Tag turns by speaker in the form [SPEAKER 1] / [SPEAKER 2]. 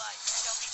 [SPEAKER 1] life. I don't mean